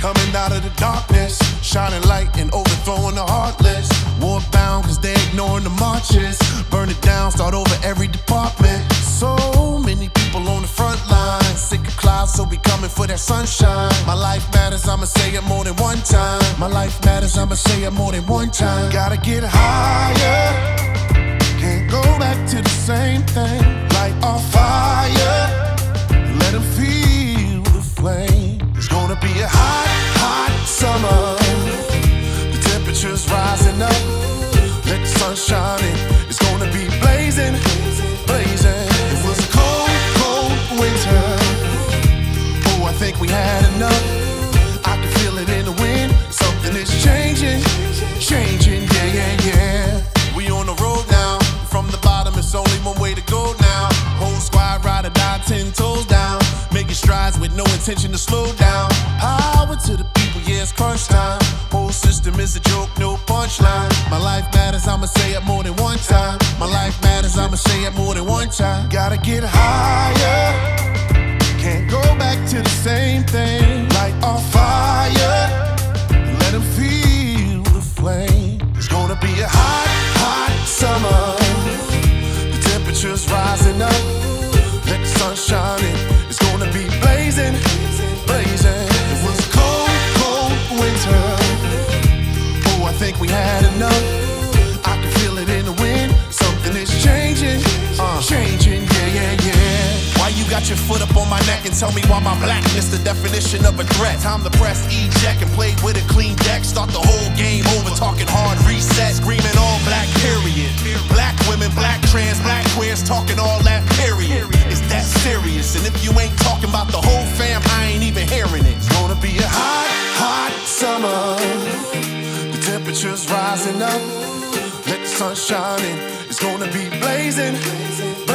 Coming out of the darkness, shining light and overthrowing the heartless. War bound, cause they ignoring the marches. Burn it down, start over every department. So many people on the front line. Sick of clouds, so we coming for that sunshine. My life matters, I'ma say it more than one time. My life matters, I'ma say it more than one time. Gotta get higher. Can't go back to the same thing. Light on fire. No intention to slow down. Power to the people, yeah, it's crunch time. Whole system is a joke, no punchline. My life matters, I'ma say it more than one time. My life matters, I'ma say it more than one time. Gotta get higher. Can't go back to the same got your foot up on my neck and tell me why my blackness the definition of a threat? Time to press eject and play with a clean deck. Start the whole game over, talking hard reset, screaming all black period. Black women, black trans, black queers, talking all that period. Is that serious? And if you ain't talking about the whole fam, I ain't even hearing it. It's gonna be a hot, hot summer. The temperature's rising up. Let the sun shine in. It's gonna be blazing, blazing.